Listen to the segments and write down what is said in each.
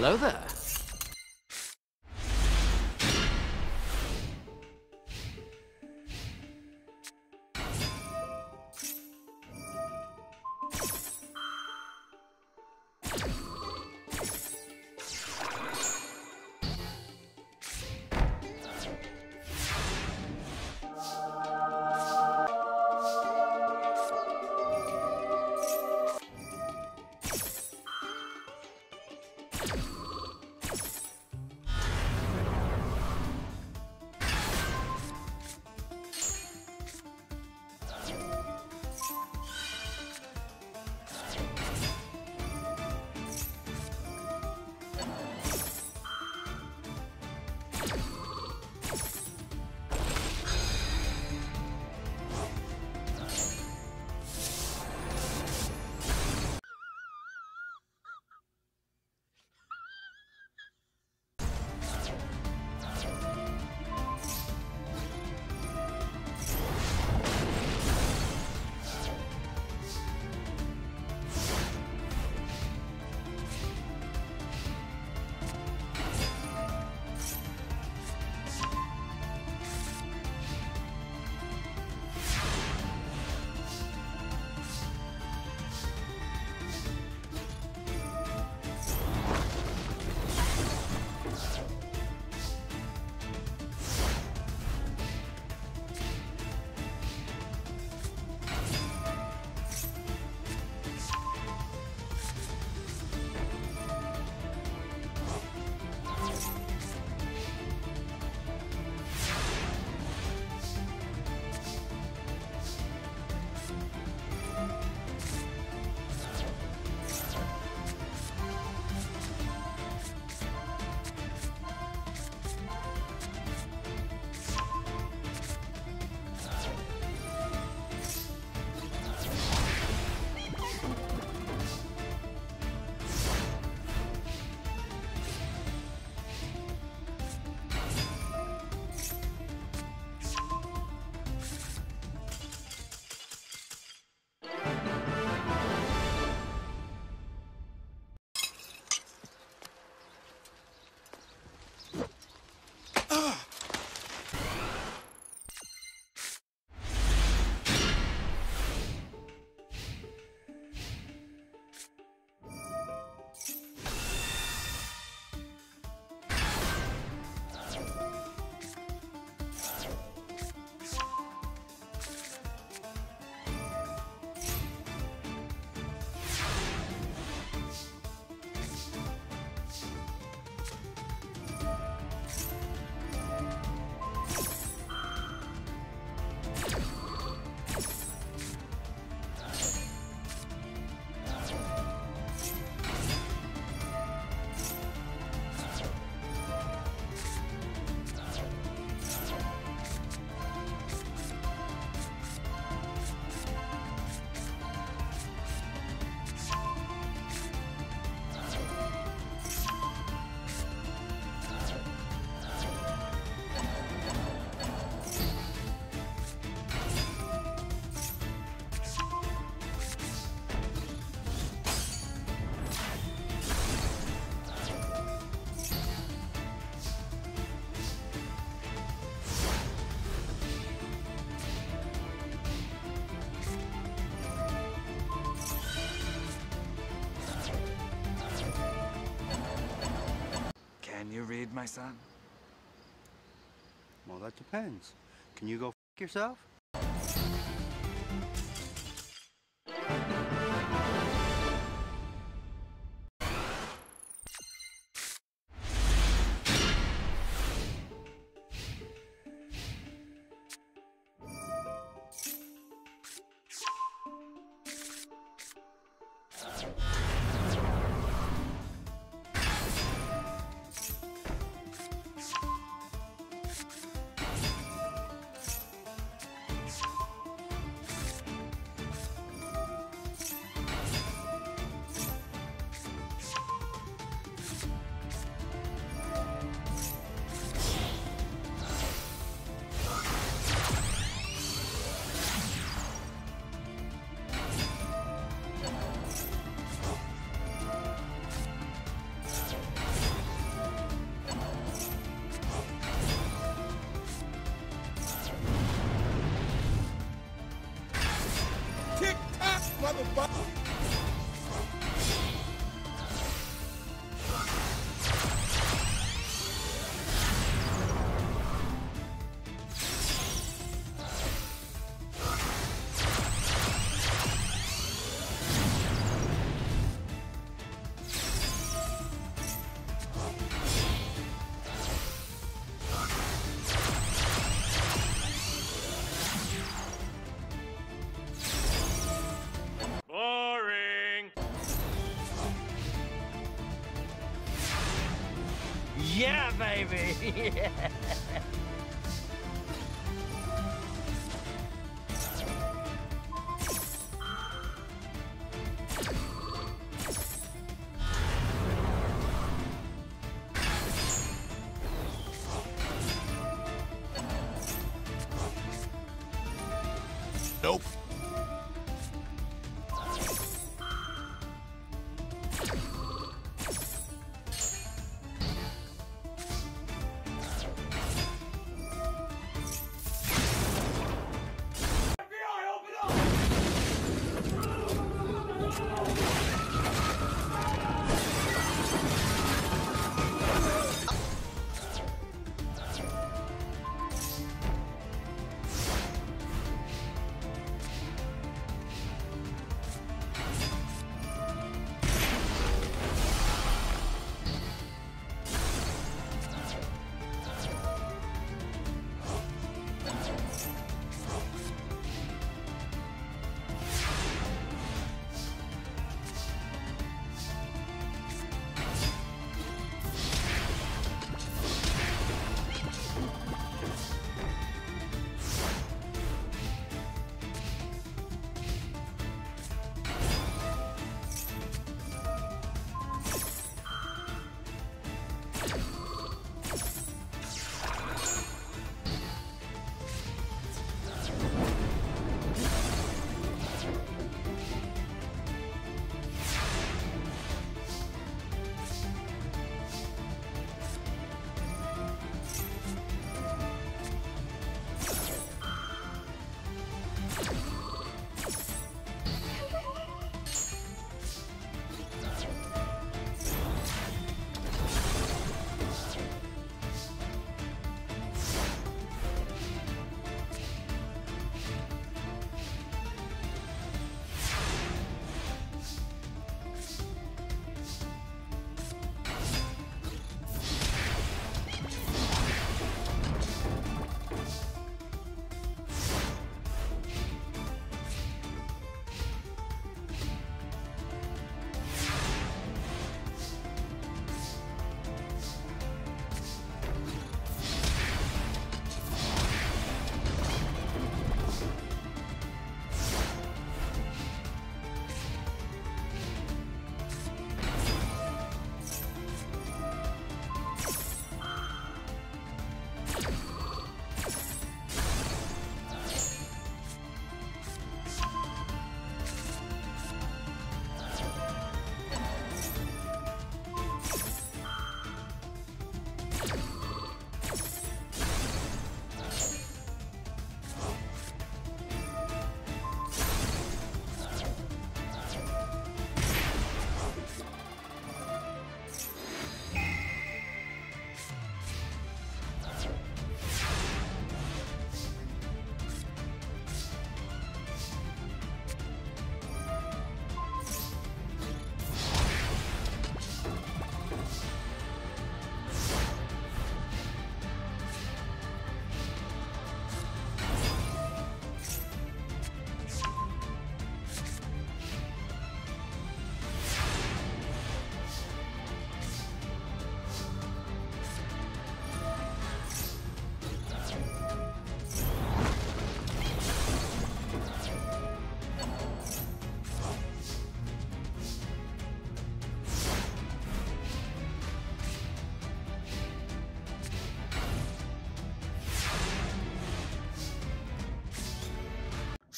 Hello there. My son? Well, that depends. Can you go yourself? Yeah, baby. Yeah. Nope.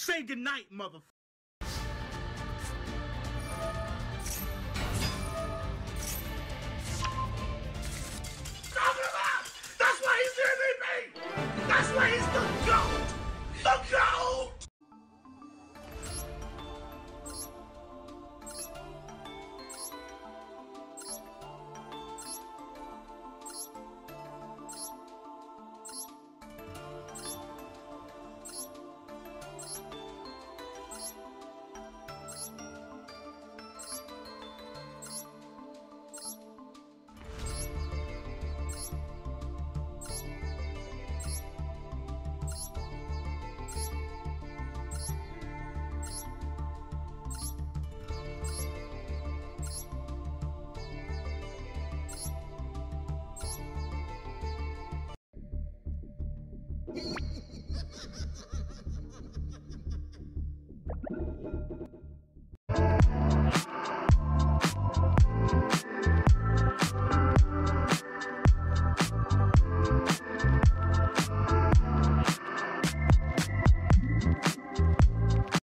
Say goodnight, motherfucker. That's why he's the! That's why he's the GOAT! The GOAT! Ha ha ha ha!